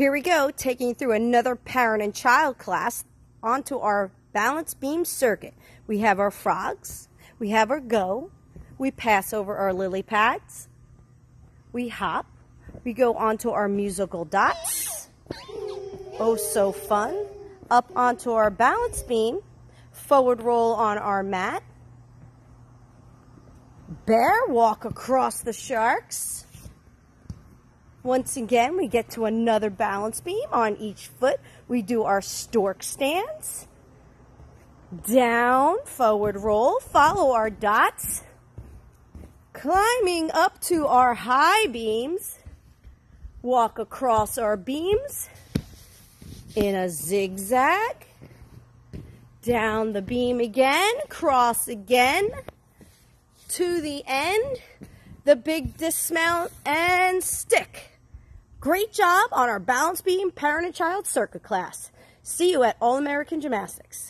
Here we go, taking through another parent and child class onto our balance beam circuit. We have our frogs, we have our go, we pass over our lily pads, we hop, we go onto our musical dots, oh so fun, up onto our balance beam, forward roll on our mat, bear walk across the sharks, once again, we get to another balance beam on each foot. We do our stork stance. Down, forward roll, follow our dots. Climbing up to our high beams. Walk across our beams in a zigzag. Down the beam again, cross again to the end the big dismount and stick. Great job on our balance beam parent and child circuit class. See you at All American Gymnastics.